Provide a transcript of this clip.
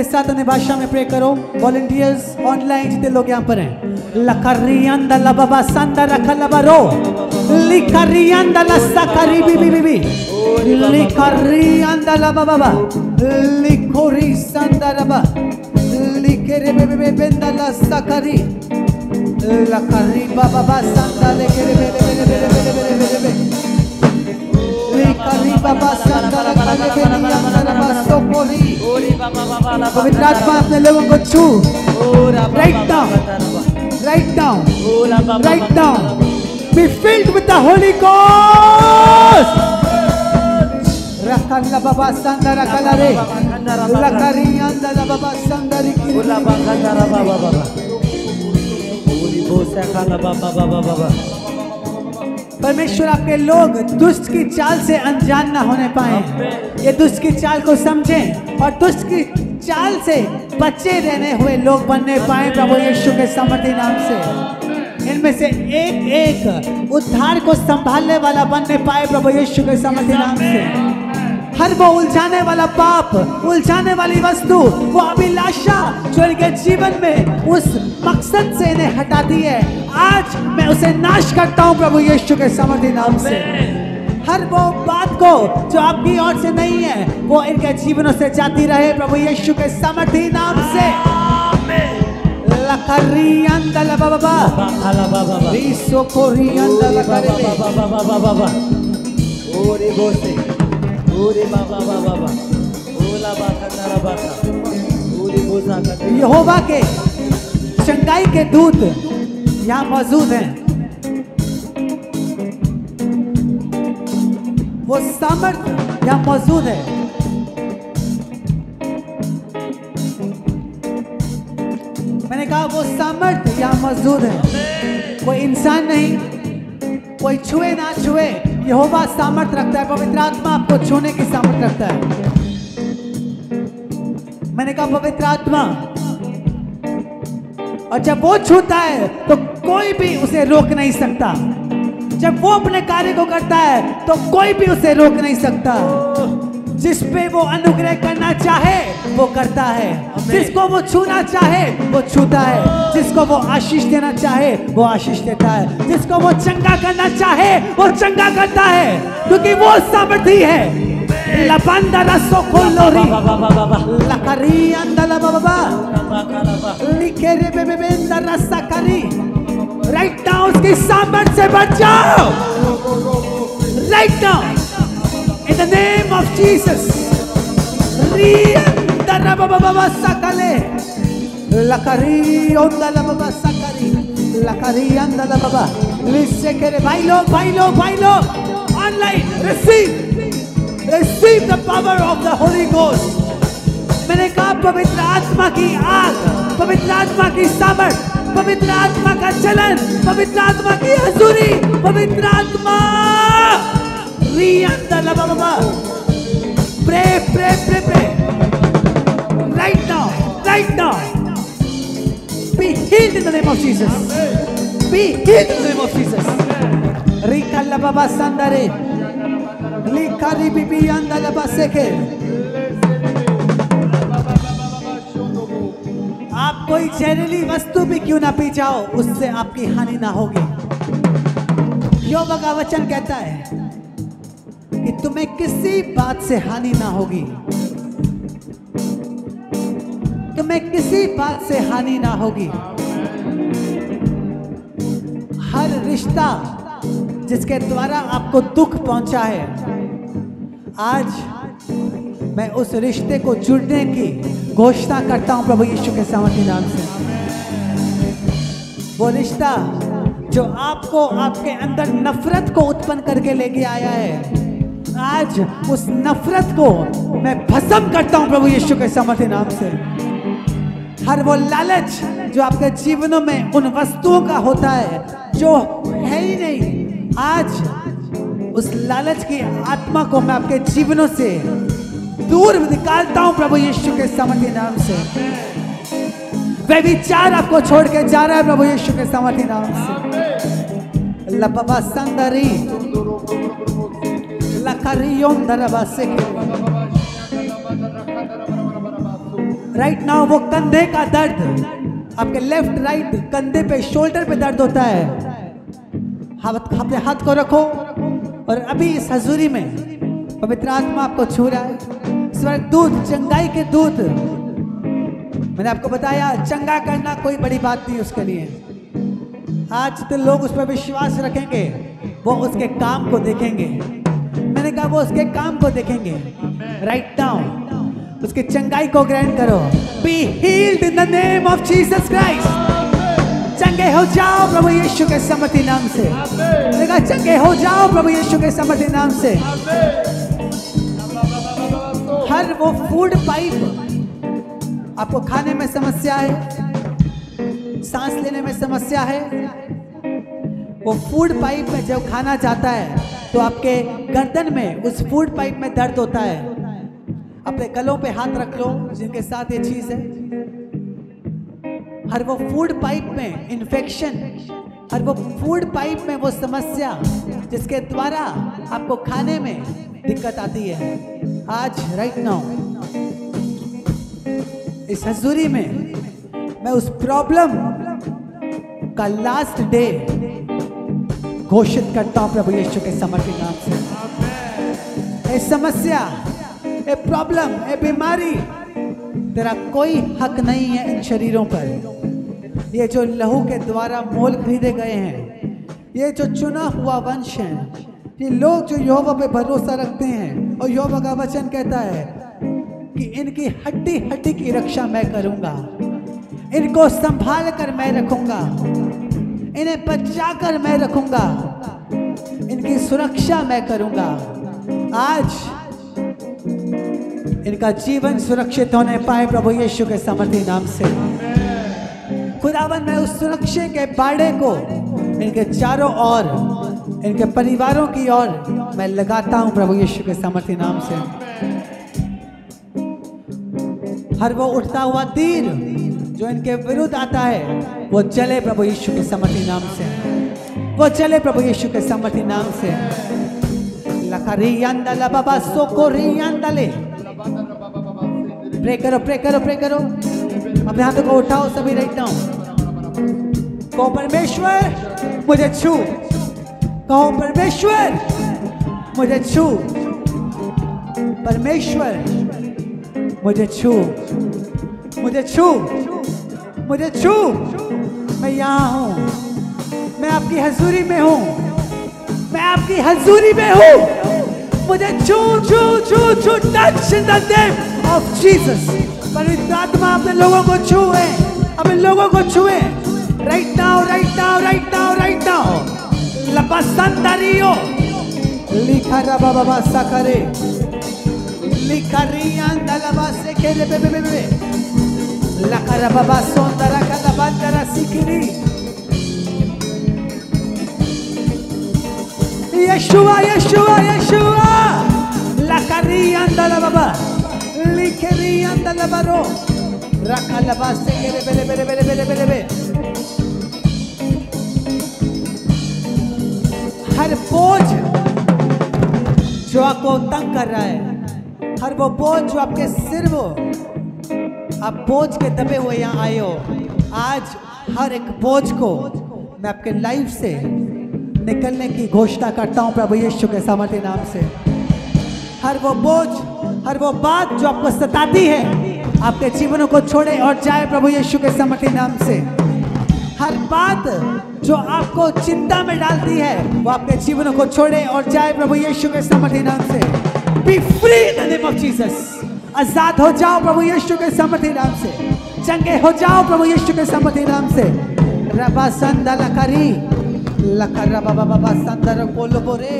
मेरे साथ अन्य भाषा में प्रे करो वॉलंटियर्स ऑनलाइन जितने लोग यहाँ पर हैं लकरियंदा रखा लस्सा करी बी बी बी बी लिकोरी लिकेरे लस्सा करी लकरी बाबा लेकेरे लिकरी बाबा संदा रखा ले बे लियंदा रबा सोकोरी पवित्र आत्मा अपने लोगों को छू। Right down right down right down be filled with the holy Gauss रखन बाबा संदर कलरे रखरी अंदर बाबा संदर की ओला बाबा बाबा बाबा पूरी बोसा खाला बाबा बाबा बाबा परमेश्वर, आपके लोग दुष्ट की चाल से अनजान ना होने पाए। ये दुष्ट की चाल को समझें। और दुष्ट की चाल से बचे रहने हुए लोग बनने पाए प्रभु यीशु के समर्थी नाम से। इनमें से एक एक उद्धार को संभालने वाला बनने पाए प्रभु यीशु के समर्थी नाम से। हर वो उलझाने वाला पाप, उलझाने वाली वस्तु, वो अभिलाषा जो इनके जीवन में उस मकसद से इन्हें हटाती है, आज मैं उसे नाश करता हूँ प्रभु यीशु के समर्थी नाम से। हर वो बात को जो आपकी ओर से नहीं है वो इनके जीवनों से जाती रहे प्रभु यीशु के समर्थी नाम से। यहोवा के चंगाई के दूत यहाँ मौजूद हैं। वो सामर्थ यहाँ मौजूद है मैंने कहा वो सामर्थ यहाँ मौजूद है कोई इंसान नहीं कोई छुए ना छुए यहोवा सामर्थ रखता है पवित्र आत्मा आपको छूने की सामर्थ रखता है मैंने कहा पवित्र आत्मा और जब वो छूता है तो कोई भी उसे रोक नहीं सकता जब वो अपने कार्य को करता है तो कोई भी उसे रोक नहीं सकता। जिस पे वो अनुग्रह करना चाहे वो करता है। जिसको वो छूना चाहे वो छूता है। जिसको वो आशीष देना चाहे वो आशीष देता है। जिसको वो चंगा करना चाहे वो चंगा करता है। क्योंकि वो सामर्थी है। नाउ उसकी सामन से बच जाओ। Right now in the name of Jesus सकले लकरी सकरी लकरी बाबा भाई लोग भाई लोग भाई लोग online receive receive the power of the holy ghost मैंने कहा, पवित्र आत्मा की आग, पवित्र आत्मा की सामर्थ। पवित्र आत्मा का चलन, पवित्र आत्मा की हजूरी, पवित्र आत्मा। Pray pray pray pray. Right now right now be healed in the name of Jesus be healed in the name of Jesus Rica लबाबा संदरे लिखा बीबी अंदर बसेके कोई जहरीली वस्तु भी क्यों ना पी जाओ, उससे आपकी हानि ना होगी। योगा का वचन कहता है कि तुम्हें किसी बात से हानि ना होगी। तुम्हें किसी बात से हानि ना होगी। हर रिश्ता जिसके द्वारा आपको दुख पहुँचा है, आज मैं उस रिश्ते को जुड़ने की घोषणा करता हूँ प्रभु यीशु के सामर्थ्य नाम से। वो रिश्ता जो आपको आपके अंदर नफरत को उत्पन्न करके लेके आया है, आज उस नफरत को मैं भस्म करता हूँ प्रभु यीशु के समर्थी नाम से। हर वो लालच जो आपके जीवनों में उन वस्तुओं का होता है, जो है ही नहीं, आज उस लालच की आत्मा को मैं आपके जीवनों से दूर निकालता हूँ प्रभु यीशु के समर्थी नाम से। वह विचार आपको छोड़ के जा रहा है प्रभु यीशु के समर्थी नाम से। लपबा संदरी राइट नाउ वो कंधे का दर्द, आपके लेफ़्ट राइट कंधे पे शोल्डर पे दर्द होता है। अपने हाथ को रखो और अभी इस हजूरी में पवित्र आत्मा आपको छू रहा है। स्वर्ग दूत, चंगाई के दूत। मैंने आपको बताया, चंगा करना कोई बड़ी बात नहीं उसके लिए। आज तो लोग उस पर विश्वास रखेंगे, वो उसके काम को देखेंगे। मैंने कहा, वो उसके काम को देखेंगे। राइट नाउ उसके चंगाई को ग्रहण करो। Be healed in the name of Jesus Christ चंगे हो जाओ प्रभु यीशु के समर्थी नाम से। चंगे हो जाओ प्रभु यीशु के समर्थी नाम से। हर वो फ़ूड पाइप आपको खाने में समस्या है, सांस लेने में समस्या है, वो फ़ूड पाइप में जब खाना जाता है तो आपके गर्दन में उस फ़ूड पाइप में दर्द होता है। अपने गलों पे हाथ रख लो, जिनके साथ ये चीज़ है। हर वो फ़ूड पाइप में इन्फेक्शन हर वो फ़ूड पाइप में वो समस्या, जिसके द्वारा आपको खाने में दिक्कत आती है। आज राइट नाउ इस हजूरी में मैं उस प्रॉब्लम का लास्ट डे घोषित करता हूँ प्रभु यीशु के समर्पित नाम से। ए समस्या, ए प्रॉब्लम ए बीमारी, तेरा कोई हक नहीं है इन शरीरों पर। ये जो लहू के द्वारा मोल खरीदे गए हैं, ये जो चुना हुआ वंश है ये लोग जो योवा पे भरोसा रखते हैं, और योवा का वचन कहता है कि इनकी हड्डी हड्डी की रक्षा मैं करूँगा। इनको संभाल कर मैं रखूँगा। इन्हें बचा कर मैं रखूँगा। इनकी सुरक्षा मैं करूँगा। आज इनका जीवन सुरक्षित होने पाए प्रभु यीशु के समर्थी नाम से। खुदावन, मैं उस सुरक्षा के बाड़े को इनके चारों ओर इनके परिवारों की ओर मैं लगाता हूँ प्रभु यीशु के समर्थी नाम से। हर वो उठता हुआ तीर जो इनके विरुद्ध आता है, वो चले प्रभु यीशु के समर्थी नाम से। वो चले प्रभु यीशु के समर्थी नाम से। बाबा प्रे करो प्रे करो प्रे करो। अपने हाथों को उठाओ सभी राइट नाउ कहो परमेश्वर मुझे छू। कहो, परमेश्वर, मुझे छू। परमेश्वर, मुझे छू। मुझे छू मुझे छू। मैं यहाँ हूँ। मैं आपकी हजूरी में हूँ। मैं आपकी हजूरी में हूँ। मुझे छू छू छू छू touch in the name of Jesus पवित्र आत्मा अपने लोगों को छुए, अपने लोगों को छुए। Right now right now right now right now लपसंदरियो लिखा रबा बाबा सकरे लिखा रियान दलबा से खेले बे बे बे बे लखा रबा बा सोंदरा का दबंदरा सिकरी यशुआ यशुआ यशुआ लकरी अंदला बाबा लिखरी अंदला बारो जो आपको तंग कर रहा है। हर वो बोझ जो आपके सिर वो, आप बोझ के दबे हुए यहाँ आए हो। आज हर एक बोझ को मैं आपके लाइफ से निकलने की घोषणा करता हूँ प्रभु यीशु के सामर्थ्य नाम से। हर वो बोझ, हर वो बात जो आपको सताती है, आपके जीवनों को छोड़े और जाए प्रभु यीशु के सामर्थ्य नाम से। हर बात जो आपको चिंता में डालती है, वो आपके जीवनों को छोड़े और जाए प्रभु यीशु के समर्थी नाम से। Be free in the name of Jesus आज़ाद हो जाओ प्रभु यीशु के समर्थी नाम से। चंगे हो जाओ प्रभु यीशु के समर्थी नाम से। रबा संदा लकरी लकर रबा बाबा संदर बोलो बोरे।